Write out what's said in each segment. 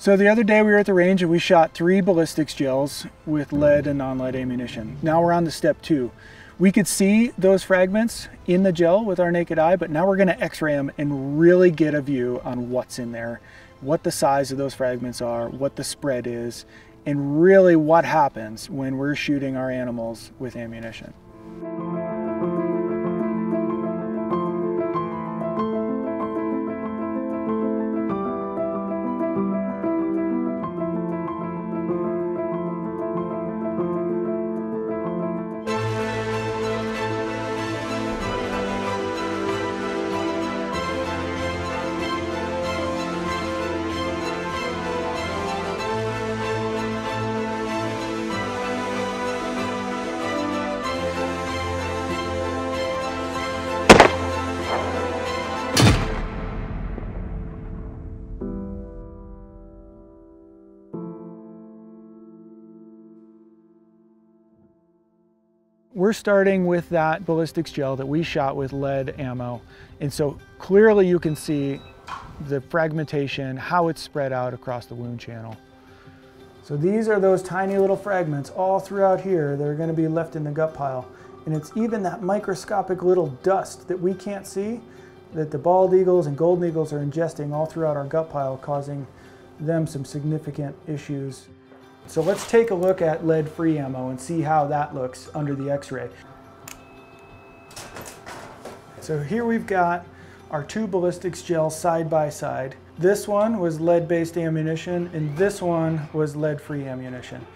So the other day we were at the range and we shot three ballistics gels with lead and non-lead ammunition. Now we're on to step two. We could see those fragments in the gel with our naked eye, but now we're gonna x-ray them and really get a view on what's in there, what the size of those fragments are, what the spread is, and really what happens when we're shooting our animals with ammunition. We're starting with that ballistics gel that we shot with lead ammo. And so clearly you can see the fragmentation, how it's spread out across the wound channel. So these are those tiny little fragments all throughout here that are gonna be left in the gut pile. And it's even that microscopic little dust that we can't see that the bald eagles and golden eagles are ingesting all throughout our gut pile, causing them some significant issues. So let's take a look at lead-free ammo and see how that looks under the x-ray. So here we've got our two ballistics gels side by side. This one was lead-based ammunition and this one was lead-free ammunition.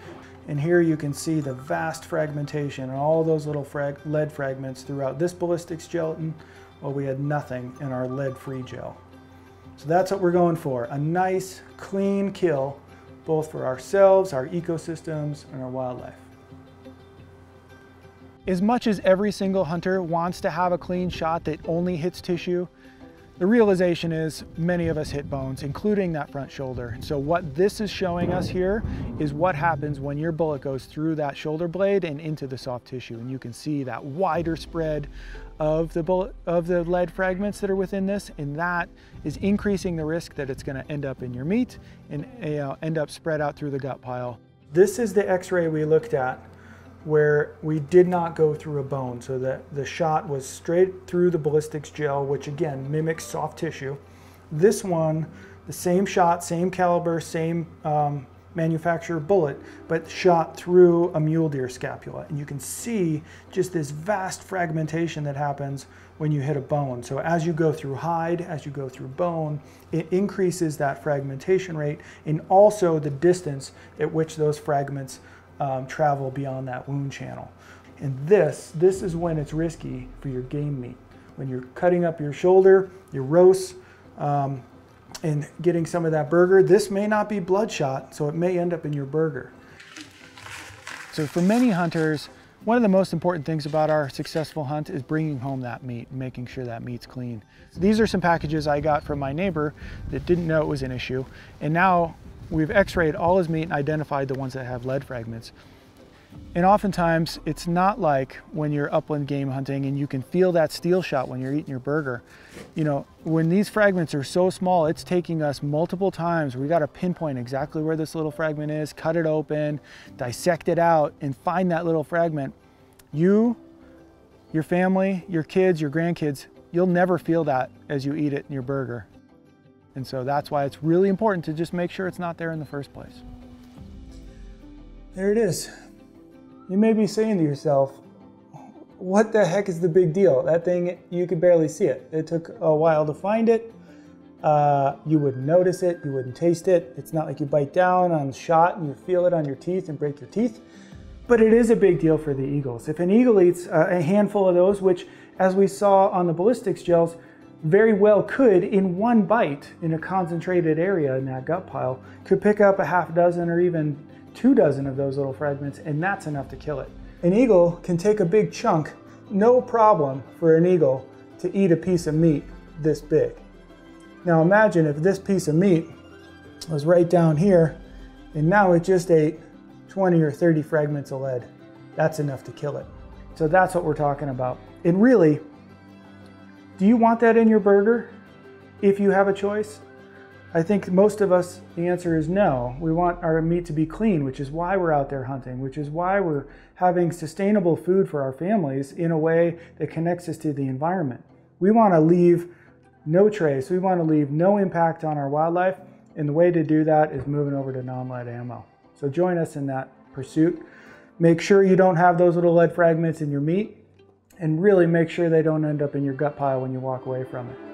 And here you can see the vast fragmentation and all those little frag lead fragments throughout this ballistics gelatin, while we had nothing in our lead-free gel. So that's what we're going for, a nice, clean kill both for ourselves, our ecosystems, and our wildlife. As much as every single hunter wants to have a clean shot that only hits tissue, the realization is many of us hit bones, including that front shoulder. So what this is showing us here is what happens when your bullet goes through that shoulder blade and into the soft tissue. And you can see that wider spread of the bullet, of the lead fragments that are within this, and that is increasing the risk that it's gonna end up in your meat and uh, end up spread out through the gut pile. This is the x-ray we looked at where we did not go through a bone. So that the shot was straight through the ballistics gel, which again mimics soft tissue. This one, the same shot, same caliber, same um, manufacturer bullet, but shot through a mule deer scapula. And you can see just this vast fragmentation that happens when you hit a bone. So as you go through hide, as you go through bone, it increases that fragmentation rate and also the distance at which those fragments um, travel beyond that wound channel. And this, this is when it's risky for your game meat. When you're cutting up your shoulder, your roast, um, and getting some of that burger, this may not be bloodshot, so it may end up in your burger. So for many hunters, one of the most important things about our successful hunt is bringing home that meat making sure that meat's clean. These are some packages I got from my neighbor that didn't know it was an issue. And now we've x-rayed all his meat and identified the ones that have lead fragments. And oftentimes it's not like when you're upland game hunting and you can feel that steel shot when you're eating your burger. You know, when these fragments are so small, it's taking us multiple times. We got to pinpoint exactly where this little fragment is, cut it open, dissect it out and find that little fragment. You, your family, your kids, your grandkids, you'll never feel that as you eat it in your burger. And so that's why it's really important to just make sure it's not there in the first place. There it is. You may be saying to yourself, what the heck is the big deal? That thing, you could barely see it. It took a while to find it. Uh, you wouldn't notice it, you wouldn't taste it. It's not like you bite down on shot and you feel it on your teeth and break your teeth. But it is a big deal for the eagles. If an eagle eats a handful of those, which as we saw on the ballistics gels, very well could, in one bite in a concentrated area in that gut pile, could pick up a half dozen or even two dozen of those little fragments, and that's enough to kill it. An eagle can take a big chunk, no problem for an eagle to eat a piece of meat this big. Now imagine if this piece of meat was right down here, and now it just ate 20 or 30 fragments of lead. That's enough to kill it. So that's what we're talking about. And really, do you want that in your burger if you have a choice? I think most of us, the answer is no. We want our meat to be clean, which is why we're out there hunting, which is why we're having sustainable food for our families in a way that connects us to the environment. We want to leave no trace, we want to leave no impact on our wildlife, and the way to do that is moving over to non-lead ammo. So join us in that pursuit. Make sure you don't have those little lead fragments in your meat, and really make sure they don't end up in your gut pile when you walk away from it.